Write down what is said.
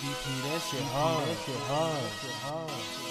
VP, that shit hard. That shit hard. That shit hard.